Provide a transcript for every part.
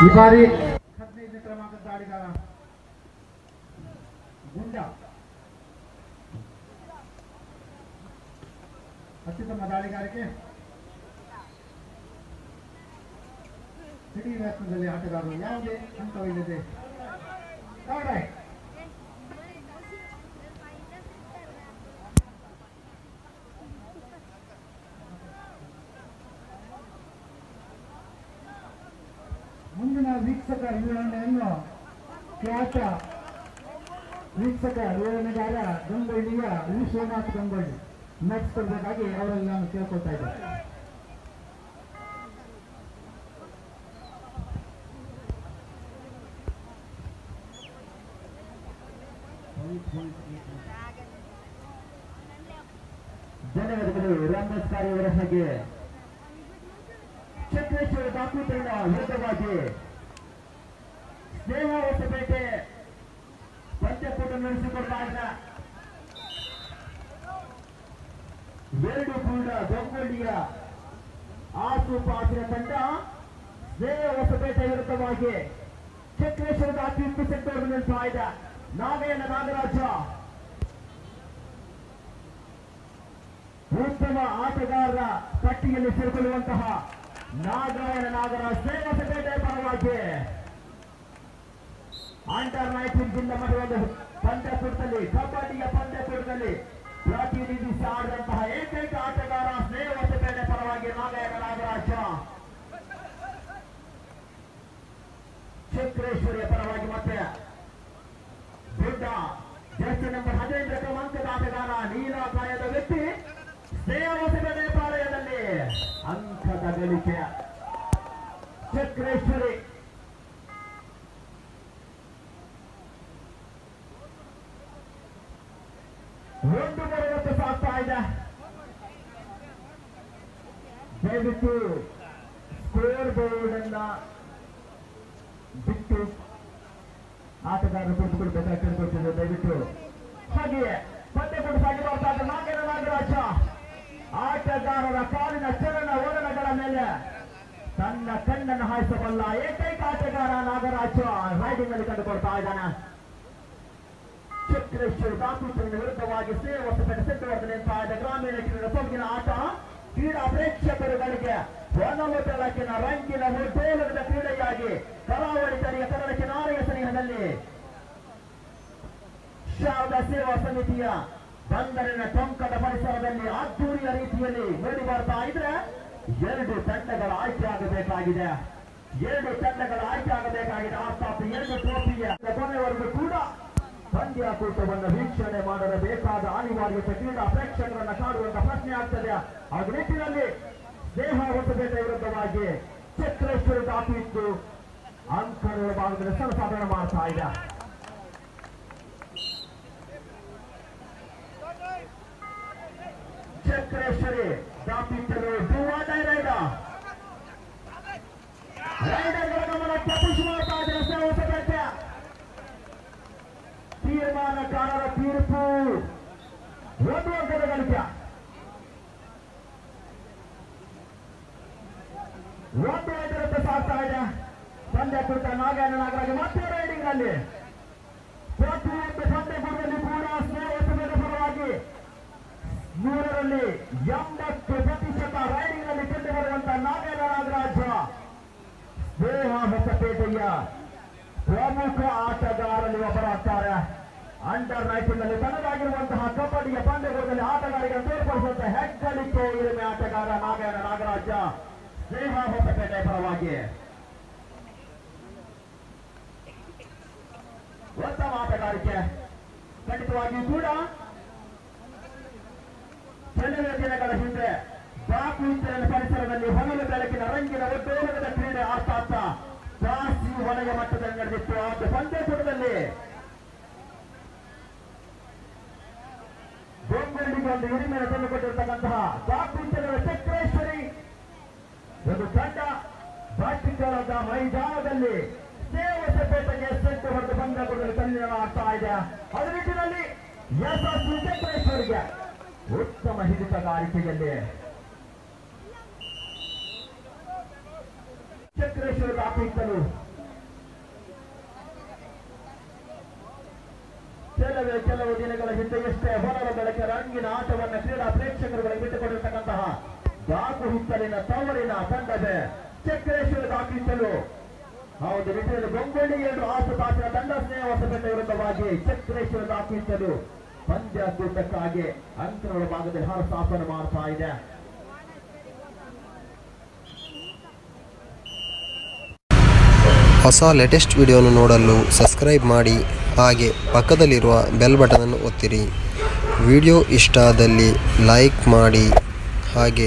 ಈ ಬಾರಿ ಹದಿನೈದನೇ ಕ್ರಮಾಂಕದ ದಾಳಿಗಾರ ಗುಂಡ ಅತ್ಯುತ್ತಮ ದಾಳಿಗಾರಿಕೆ ಇಡೀ ವ್ಯಾಪ್ತದಲ್ಲಿ ಆಟಗಾರರು ಯಾವುದೇ ಹಂತವಿಲ್ಲದೆ ತಾಡಾಯ್ ವೀಕ್ಷಕ ವಿವರಣೆಯನ್ನು ಖ್ಯಾತ ವೀಕ್ಷಕ ವಿವರಣೆಗಾರ ಗಂಗೊಳ್ಳಿಯ ವಿಶ್ವನಾಥ್ ಗಂಗೊಳ್ಳಿ ನಡೆಸ್ಕೊಳ್ಬೇಕಾಗಿ ಅವರಲ್ಲಿ ನಾನು ಕೇಳ್ಕೊಳ್ತಾ ಇದ್ದೆ ಧನ್ಯವಾದಗಳು ರಾಮದಾಸ್ ಕಾರ್ಯವರ ಹಾಗೆ ಚಕ್ರೇಶ್ವರ ದಾಖೂತ್ರನ ವಿರುದ್ಧವಾಗಿ ಸ್ನೇಹ ಹೊಸಪೇಟೆ ಪಂಚಕೂಟ ನಡೆಸಿಕೊಡ್ತಾ ಇದ್ದ ಎರಡು ಕೂಡ ದೊಂಗೊಳ್ಳಿಯ ಆಸುಪಾಸಿನ ತಂಡ ಸ್ನೇಹ ಹೊಸಪೇಟೆ ವಿರುದ್ಧವಾಗಿ ಚಕ್ರೇಶ್ವರದ ಅತ್ಯುತ್ತ ಸೆಕ್ಟರ್ ನಿಲ್ತಾ ಇದ್ದ ನಾಗಯ್ಯನ ನಾಗರಾಜ. ಉತ್ತಮ ಆಟಗಾರರ ಪಟ್ಟಿಯಲ್ಲಿ ಸೇರಿಕೊಳ್ಳುವಂತಹ ನಾಗಾಯಣ ನಾಗರ ಸೇವಸಪೇಟೆ ಪರವಾಗಿ ಅಂಡರ್ ನೈನ್ಟೀನ್ ಜಿಲ್ಲಾ ಮಟ್ಟದ ಪಂದ್ಯಕೂಟದಲ್ಲಿ ಕಬಡ್ಡಿಯ ಪಂದ್ಯಕೂಟದಲ್ಲಿ ಪ್ರತಿನಿಧಿಸಿ ಆಡಿದಂತಹ ಏಕೈಕ ಆಟಗಾರ ಸ್ನೇಹವಸಪೇಟೆ ಪರವಾಗಿ ನಾಗಯ್ಯ ನಾಗರಾಜ ಚಕ್ರೇಶ್ವರಿಯ ಪರವಾಗಿ ಮತ್ತೆ ದೊಡ್ಡ ಜರ್ಸಿ ನಂಬರ್ ಹದಿನೈದರ ಕ್ರಮಾಂಕದ ಆಟಗಾರ ಪಾಯದ ವ್ಯಕ್ತಿ ಸ್ನೇಹವಸಪೇಟೆ ಪಾಳಯದಲ್ಲಿ ಅಂಕದ ಗಳಿಕೆ. ಚಕ್ರೇಶ್ವರಿ ಒಂದು ಬರುವಂತೆ ಸಾಗ್ತಾ ಇದೆ ದಯವಿಟ್ಟು ಸ್ಕೋರ್ ಬೋರ್ಡ್ ಅನ್ನ ಬಿಟ್ಟು ಆಟಗಾರರು ಕುಳಿತುಕೊಳ್ಬೇಕಾಗಿ ದಯವಿಟ್ಟು. ಹಾಗೆಯೇ, ಪಂದ್ಯ ಕೂಡ ಸಾಗಿ ಬರ್ತಾ ಇದ್ದ ನಾಗರ ನಾಗರಾಜ. ಆಟಗಾರರ ಕಾಲಿನ ಚಲನ ವಲನಗಳ ಮೇಲೆ ತನ್ನ ಕಣ್ಣನ್ನು ಹಾಯಿಸಬಲ್ಲ ಏಕೈಕ ಆಟಗಾರ ನಾಗರಾಜ ರೈಡಿಂಗ್ ಅಲ್ಲಿ ಕಂಡುಕೊಳ್ತಾ ಇದ್ದಾನೆ. ಚಕ್ರೇಶ್ವರ ದಾಖೂತನ ವಿರುದ್ಧವಾಗಿ ಸೇವೆ ಹೊಸಪೇಟೆ ಸಿದ್ಧವರ್ಧನೆ ನಿಂತ ಗ್ರಾಮೀಣ ಸೊಗಗಿನ ಆಟ. ಕ್ರೀಡಾ ಪ್ರೇಕ್ಷಕರುಗಳಿಗೆ ಬೆಳಕಿನ ರಂಗಿನ ಮುದ್ದೋಲದ ಕ್ರೀಡೆಯಾಗಿ ಕರಾವಳಿ ತರಿಯ ಕನ್ನಡ ಕಿನಾರೆಯ ಸ್ನೇಹದಲ್ಲಿ ಶಾರದಾ ಸೇವಾ ಸಮಿತಿಯ ಬಂದರಿನ ಟೊಂಕದ ಪರಿಸರದಲ್ಲಿ ಅದ್ದೂರಿಯ ರೀತಿಯಲ್ಲಿ ಮೂಡಿ ಬರ್ತಾ ಇದ್ರೆ ಎರಡು ತಂಡಗಳ ಆಯ್ಕೆ ಆಗಬೇಕಾಗಿದೆ. ಎರಡು ತಂಡಗಳ ಆಯ್ಕೆ ಆಗಬೇಕಾಗಿದೆ. ಆ ಪಾಪ ಎರಡು ಟ್ರೋಫಿಯ ಕೊನೆವರೆಗೂ ಕೂಡ ಪಂದ್ಯಾಕೂಟವನ್ನು ವೀಕ್ಷಣೆ ಮಾಡಬೇಕಾದ ಅನಿವಾರ್ಯತೆ ಕ್ರೀಡಾ ಪ್ರೇಕ್ಷಕರನ್ನ ಕಾಡುವಂತ ಪ್ರಶ್ನೆ ಆಗ್ತದೆ ಆ ನಿಟ್ಟಿನಲ್ಲಿ ಸ್ನೇಹ ಹೊಸಪೇಟೆ ವಿರುದ್ಧವಾಗಿ ಚಕ್ರೇಶ್ವರ ದಾಪಿತ್ತು ಅಂಕಗಳ ಭಾಗದಲ್ಲಿ ಸರ್ವಸಾಧಾರಣ ಮಾಡ್ತಾ ಇದೆ ಚಕ್ರೇಶ್ವರಿ ದಾಪಿತ್ತರು ಡುವಾಟೈ ರೈಡ ರೈಡರ್ಗಳ ಗಮನಕ್ಕೆ ಪುಷ್ ಮಾಡ್ತಾ ಇದ್ದಾರೆ ಸ್ನೇಹ ಹೊಸಪೇಟೆ ತೀರ್ಮಾನಕಾರರ ತೀರ್ಪು ಒಂದು ಅಂಕದ ಗಳಿಕೆ ಒಂದು ಐದರತ್ತ ಸಾಗ್ತಾ ಇದೆ ಪಂದ್ಯ ಕುರಿತ ನಾಗಾಯಣ ನಾಗರಾಜ್ ಮತ್ತೆ ರೈಡಿಂಗ್ನಲ್ಲಿ ನಾಗರಾಜ ಸ್ನೇಹ ಹೊಸಪೇಟೆ ಪರವಾಗಿ. ಉತ್ತಮ ಆಟಗಾರಿಕೆ ಖಂಡಿತವಾಗಿಯೂ ಕೂಡ ಕೆಲವೇ ದಿನಗಳ ಹಿಂದೆ ಬಾಕುಂಚನ ಪರಿಸರದಲ್ಲಿ ಹೊನಲು ಬೆಳಕಿನ ರಂಗಿನ ಒದ್ದೋಲಗದ ಕ್ರೀಡೆ ಆಗ್ತಾ ಜಾಸ್ತಿ ವಲಯ ಮಟ್ಟದಲ್ಲಿ ನಡೆದಿತ್ತು. ಆದ ಪಂದ್ಯಕೂಟದಲ್ಲಿ ಬೆಂಗಳೂರಿಗೆ ಒಂದು ಹಿರಿಮೆಯನ್ನು ತಂದುಕೊಟ್ಟಿರ್ತಕ್ಕಂತಹ ಚಕ್ರೇಶ್ವರಿ ಒಂದು ತಂಡ ಬಾಟಿಗಾರದ ಮೈದಾನದಲ್ಲಿ ಸೇವಸಪೇಟೆಗೆ ಸೆಟ್ಟು ಹೊರತು ಬಂದ ಕೊಡಲು ಕಲ್ಯಾಣ ಆಗ್ತಾ ಇದೆ. ಅದೇ ನಿಟ್ಟಿನಲ್ಲಿ ಎಸ್ ಎಸ್ ವೆಂಕಟೇಶ್ವರಿಗೆ ಉತ್ತಮ ಹಿಡಿತಗಾರಿಕೆಯಲ್ಲಿ ಚಕ್ರೇಶ್ವರ ವ್ಯಾಪಿಸಲು ಕೆಲವೇ ಕೆಲವು ದಿನಗಳ ಹಿಂದೆಯಷ್ಟೇ ಹೊರರ ಬೆಳಕಿನ ರಂಗಿನ ಆಟವನ್ನು ಕ್ರೀಡಾ ಪ್ರೇಕ್ಷಕರುಗಳಿಗೆ ಬಿಟ್ಟುಕೊಂಡಿರತಕ್ಕಂತಹ ದಾಕು ಹಿತ್ತಲಿನ ತವರಿನ ತಂಡದ ಚಕ್ರೇಶ್ವರ ದಾಖಲಿಸಲು. ಹೌದು ನಿಟ್ಟಿನಲ್ಲಿ ಗೊಂಗೊಳ್ಳಿ ಎರಡು ಪಾತ್ರ ತಂಡ ಸ್ನೇಹ ಹೊಸಪೇಟೆ ವಿರುದ್ಧವಾಗಿ ಚಕ್ರೇಶ್ವರ ದಾಖಲಿಸಲು ಪಂದ್ಯ ಕೂಟಕ್ಕಾಗಿ ಅಂಕಗಳ ಭಾಗದಲ್ಲಿ ಸ್ಥಾಪನೆ ಮಾಡ್ತಾ ಇದೆ. ಹೊಸ ಲೇಟೆಸ್ಟ್ ವಿಡಿಯೋನು ನೋಡಲು ಸಬ್ಸ್ಕ್ರೈಬ್ ಮಾಡಿ, ಹಾಗೆ ಪಕ್ಕದಲ್ಲಿರುವ ಬೆಲ್ ಬಟನನ್ನು ಒತ್ತಿರಿ. ವಿಡಿಯೋ ಇಷ್ಟ ಆದಲ್ಲಿ ಲೈಕ್ ಮಾಡಿ, ಹಾಗೆ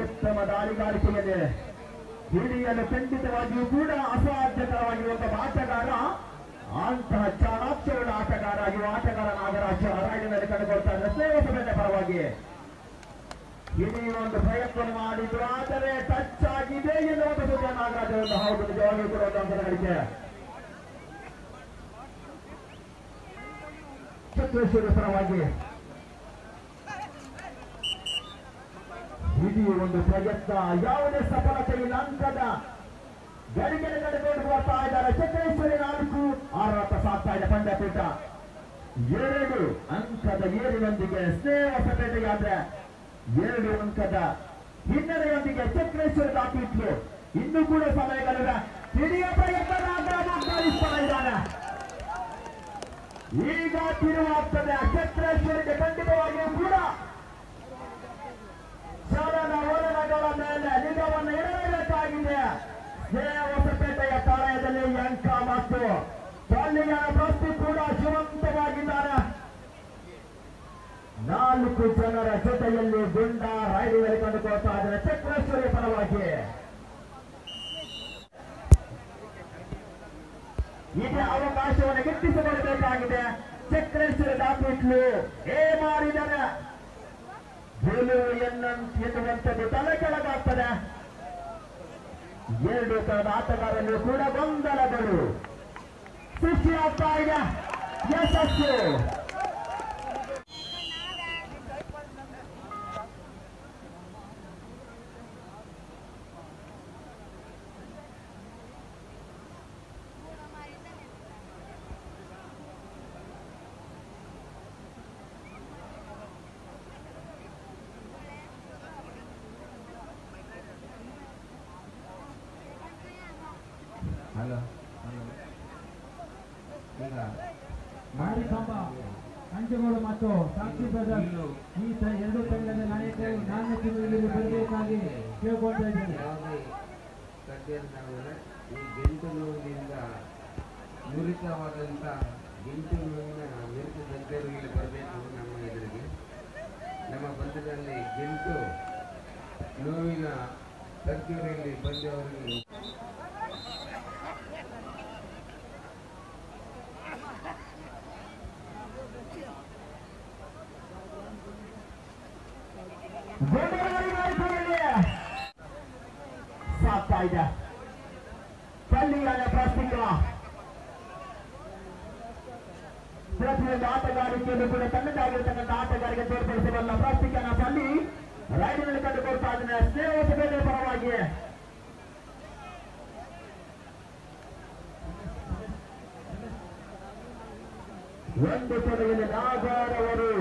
ಉತ್ತಮ ದಾಳಿಗಾರಿಕೆಯಲ್ಲಿ ಹಿಡಿಯಲು ಖಂಡಿತವಾಗಿಯೂ ಕೂಡ ಅಸಾಧ್ಯಕರವಾಗಿರುವಂತಹ ಆಟಗಾರ, ಅಂತಹ ಚಾಣಾಕ್ಷಗಳ ಆಟಗಾರ ಆಗಿರುವ ಆಟಗಾರ ನಾಗರಾಜ ರಾಜ್ಯದಲ್ಲಿ ಕಂಡುಕೊಳ್ತಾ ಇದ್ದಾರೆ. ಪರವಾಗಿ ಹಿಡಿಯುವ ಒಂದು ಪ್ರಯತ್ನ ಮಾಡಿದ್ರು, ಆದರೆ ಟಚ್ ಆಗಿದೆ ಎನ್ನುವಂತ ಸುದ್ದಿ ನಾಗರಾಜ ಒಂದು ಹೌದು, ನಿಜವಾಗಿಯೂ ಕೂಡ ಒಂದು ಅಂಕದ ಗಳಿಕೆ ಚಕ್ರೇಶ್ವರ ಪರವಾಗಿ ಹಿಡಿಯುವ ಒಂದು ಪ್ರಯತ್ನ, ಯಾವುದೇ ಸಫಲತೆ ಇಲ್ಲ ಅಂತದ ಗಡಿಗೆರೆ ನಡೆದುಕೊಂಡು ಬರ್ತಾ ಇದ್ದಾರೆ ಚಕ್ರೇಶ್ವರಿ ನಾಲ್ಕು ಆರೋಪ ಸಾಕ್ತಾ ಇದೆ ಪಂಡ್ಯಪೀಠ ಎರಡು ಅಂಕದ ಏರಿನೊಂದಿಗೆ ಸ್ನೇಹ ಸಪೇಟೆಯಾದ್ರೆ ಎರಡು ಅಂಕದ ಹಿನ್ನೆಲೆಯೊಂದಿಗೆ ಚಕ್ರೇಶ್ವರ ದಾಖಲಿಟ್ಲು ಇನ್ನೂ ಕೂಡ ಸಮಯಗಳಿವೆ ಹಿರಿಯ ಪ್ರಯತ್ನ ಈಗ ತಿರುವಾಗ್ತದೆ ಚಕ್ರೇಶ್ವರಿಗೆ ಖಂಡಿತವಾಗಿಯೂ ಕೂಡ ಶಾಲನ ಓಲನಗಳ ಮೇಲೆ ನಿಗವನ್ನು ಇಡಬೇಕಾಗಿದೆ. ಹೊಸಪೇಟೆಯ ಪಾಳಯದಲ್ಲಿ ಯಂಕ ಮತ್ತು ಪಾಲಿಗರ ಪ್ರಸ್ತಿ ಕೂಡ ಜೀವಂತವಾಗಿದ್ದಾರೆ. ನಾಲ್ಕು ಜನರ ಜೊತೆಯಲ್ಲಿ ಗುಂಡ ರೈಲುಗಳು ಕಂಡುಕೊಳ್ತಾ ಇದ್ದಾರೆ ಚಕ್ರೇಶ್ವರಿ ಪರವಾಗಿ. ಇದೇ ಅವಕಾಶವನ್ನು ಗಿಟ್ಟಿಸಿಕೊಳ್ಳಬೇಕಾಗಿದೆ ಚಕ್ರೇಶ್ವರಿ ಡಾಕ್ಟರ್ ಏ ಮಾಡಿದರೆ ಗೆಲುವು ಎನ್ನಂತ ಎನ್ನುವಂಥದ್ದು ತಲೆ ಕೆಳಗಾಗ್ತದೆ. ಎರಡು ಆಟಗಾರರು ಕೂಡ ಗೊಂದಲಗಳು. ಸೃಷ್ಟಿಯಾಗ್ತಾ ಯಶಸ್ಸು ಹಲೋ ಹಲೋ ಈಗ ಮಾರಿಕಾಂಬ ಅಂಜಗೋಳು ಮತ್ತು ಸಾಕ್ಷಿ ಬ್ರದರ್ಸ್ ಈ ಎರಡು ತಂಡದ ನಾಯಕರು ನಾನು ತಿಂಗಳಲ್ಲಿ ಬರಬೇಕಾಗಿ ಕೇಳ್ಕೊಳ್ತಾ ಇದ್ದೀನಿ. ಈ ಗೆಂಟು ನೋವಿನಿಂದ ನುರಿತವಾದಂಥ ಗೆಂಟು ನೋವಿನ ನುರಿತದಂತೆಯವರು ಇಲ್ಲಿ ಬರಬೇಕು ನಮ್ಮ ಎದುರಿಗೆ. ನಮ್ಮ ಬಂಧದಲ್ಲಿ ಗೆಂಟು ನೋವಿನ ತಜ್ಞರಲ್ಲಿ ಬಂದವರಿಗೆ ಸಾಕ್ತಾ ಇದೆ ಪಲ್ಲಿಯನ ಪ್ರಾಸ್ತಿಕ ಪ್ರತಿಯೊಂದು ಆಟಗಾರಿಕೆಯಲ್ಲೂ ಕೂಡ ತನ್ನದಾಗಿರ್ತಕ್ಕಂಥ ಆಟಗಾರಿಕೆ ತೋರ್ಪಡಿಸಬಲ್ಲ ಪ್ರಾಸ್ತಿಕನ ಪಲ್ಲಿ ರೈಡಿನಲ್ಲಿ ಕಂಡುಕೊಳ್ತಾ ಇದ್ದಾನೆ ಸ್ನೇಹ ಪರವಾಗಿ ಒಂದು ಕಡೆಯಲ್ಲಿ ನಾಗಾರವರು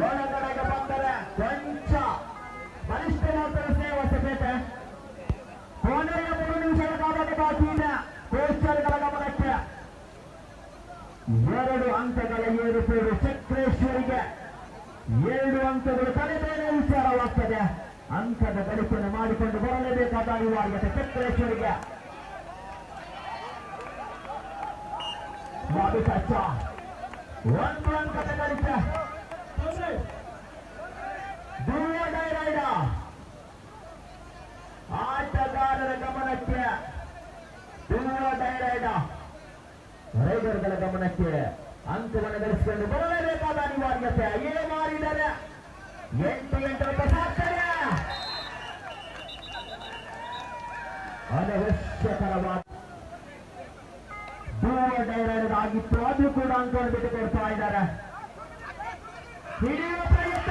ಒಳಗಡೆಗೆ ಬಂದರೆ ಕೊಂಚ ಬಲಿಷ್ಠ ಮಾತ್ರ ಸ್ನೇಹ ಸಭೆತೆ ಕೊನೆಯ ಮೂರು ನಿಮಿಷಗಳ ಕಾಲದ ಬಾಕಿ ಇದೆ ಕೋಚರ್ಗಳ ಗಮನಕ್ಕೆ ಎರಡು ಅಂಕಗಳ ಏರುಪೇರು ಚಕ್ರೇಶ್ವರಿಗೆ ಎರಡು ಅಂಕಗಳು ಕಡಿಮೆ ವಿಚಾರವಾಗ್ತದೆ ಅಂಕದ ಗಳಿಕೆಯನ್ನು ಮಾಡಿಕೊಂಡು ಬರಲೇಬೇಕಾದ ಅನಿವಾರ್ಯತೆ ಚಕ್ರೇಶ್ವರಿಗೆ ಬಾಬು ಕಚ್ಚ ಒಂದು ಅಂಕದ ಗಳಿಕೆ ದುರ್ಯೋಧನ ರೈಡ ರೈಡರ್ಗಳ ಗಮನಕ್ಕೆ ತುಂಬ ಡೈರೈಡ ರೈಡರ್ಗಳ ಗಮನಕ್ಕೆ ಅಂಕವನ್ನು ಗಳಿಸಿಕೊಂಡು ಬರಲೇಬೇಕಾದ ಅನಿವಾರ್ಯತೆ ಏ ಮಾಡಿದರೆ ಎಂಟು ಎಂಟರ ಸಾಕ್ತಾರೆ ಅನವಶ್ಯಕರವಾದ ದೂರ ಡೈರೈಡರ್ ಆಗಿತ್ತು ಆದ್ರೂ ಕೂಡ ಅಂಕವನ್ನು ಬಿಟ್ಟು ಕೊಡ್ತಾ ಇದ್ದಾರೆ ಹಿಡಿಯುವ ಪ್ರಯತ್ನ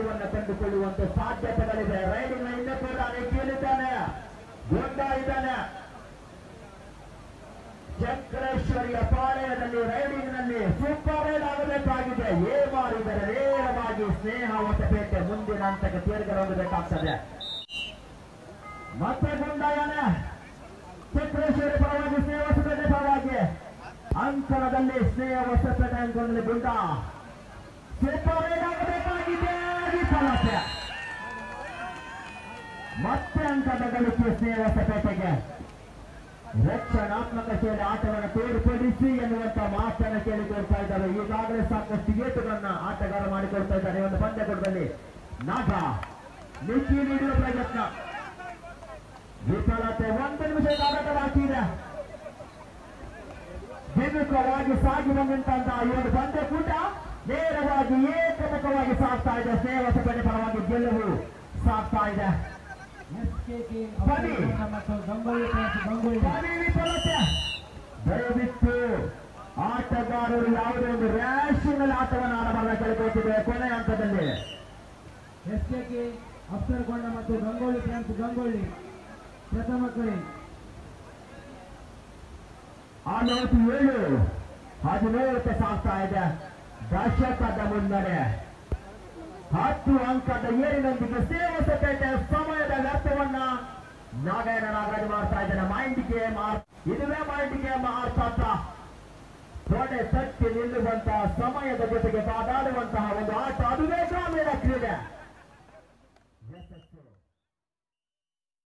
ಆಗಬೇಕಾಗಿದೆ ಏ ಮಾಡಿದರೆ ನೇರವಾಗಿ ಸ್ನೇಹ ಹೊಸಪೇಟೆ ಮುಂದಿನ ಹಂತಕ್ಕೆ ತೇರ್ಗಡೆ ಹೋಗಬೇಕಾಗ್ತದೆ. ಮತ್ತೆ ಮುಂದಾಯನ ಚಕ್ರೇಶ್ವರಿ ಪರವಾಗಿ ಸ್ನೇಹ ಹೊಸಪೇಟೆ ಪರವಾಗಿ. ಅಂತರದಲ್ಲಿ ಸ್ನೇಹ ಹೊಸಪೇಟೆ ಅಂಕಣದಲ್ಲಿ ಗುಂಡ. ಆಗಬೇಕಾಗಿದೆ, ವಿಫಲತೆ. ಮತ್ತೆ ಅಂತ ಗಳಿಕೆ ಸ್ನೇಹ ಹೊಸಪೇಟೆಗೆ. ರಕ್ಷಣಾತ್ಮಕ ಶೈಲಿ ಆಟವನ್ನು ತೋರ್ಪಡಿಸಿ ಎನ್ನುವಂತ ಮಾತನ್ನು ಕೇಳಿಕೊಳ್ತಾ ಇದ್ದಾರೆ. ಈಗಾಗಲೇ ಸಾಕಷ್ಟು ಗೇಟುಗಳನ್ನ ಆಟಗಾರ ಮಾಡಿಕೊಳ್ತಾ ಇದ್ದಾರೆ. ಒಂದು ಒಂದು ಪಂದ್ಯಕೂಟದಲ್ಲಿ ನಾಗ ನಿಕ್ಕಿ ನೀಡುವ ಪ್ರಯತ್ನ. ವಿಫಲತೆ ಒಂದು ನಿಮಿಷ ಆಟ ಬಾಕಿ ದ್ವಿಮುಖವಾಗಿ ಸಾಗಿ ಬಂದಂತಹ ಈ ಒಂದು ಪಂದ್ಯಕೂಟ ನೇರವಾಗಿ ಏಕಮುಖವಾಗಿ ಸಾಗ್ತಾ ಇದೆ. ಸಭೆ ಪರವಾಗಿ ಗೆಲುವು ಸಾಗ್ತಾ ಇದೆ. ದಯವಿಟ್ಟು ಆಟಗಾರರು ಯಾವುದೇ ಒಂದು ರ್ಯಾಷನಲ್ ಆಟವನ್ನು ಆಡಬಾರದು ಕೇಳಿಕೊಳ್ತಿದೆ ಕೊನೆ ಹಂತದಲ್ಲಿ. ಎಸ್ಕೆಕೆ ಅಫ್ಸರ್ಕೊಂಡ ಮತ್ತು ಗಂಗೊಳ್ಳಿ ಫ್ರೆಂಡ್ಸ್ ಗಂಗೊಳ್ಳಿ ಪ್ರಥಮ ಕಡೆ ಆ ನಲವತ್ತು ಏಳು ಹದಿನೇಳಕ್ಕೆ ಸಾಗ್ತಾ ಇದೆ. ದಶಕದ ಮುನ್ನಡೆ. ಹತ್ತು ಅಂಕದ ಏರಿನೊಂದಿಗೆ ಸೇವಸಪೇಟೆ ಸಮಯದ ವ್ಯರ್ಥವನ್ನ ನಾಗಾಯಣ ನಾಗರಾಜ್ ಮಾಡ್ತಾ ಇದ್ದಾನೆ. ಮೈಂಡ್ ಇದುವೇ ಮೈಂಡ್ ಗೇಮ್ ಅರ್ಥಾತ್ ತೊಡೆ ತಟ್ಟಿ ನಿಲ್ಲುವಂತಹ ಸಮಯದ ಜೊತೆಗೆ ಕಾದಾಡುವಂತಹ ಒಂದು ಆಟ. ಅದುವೇ ಗ್ರಾಮೀಣ ಕ್ರೀಡೆ.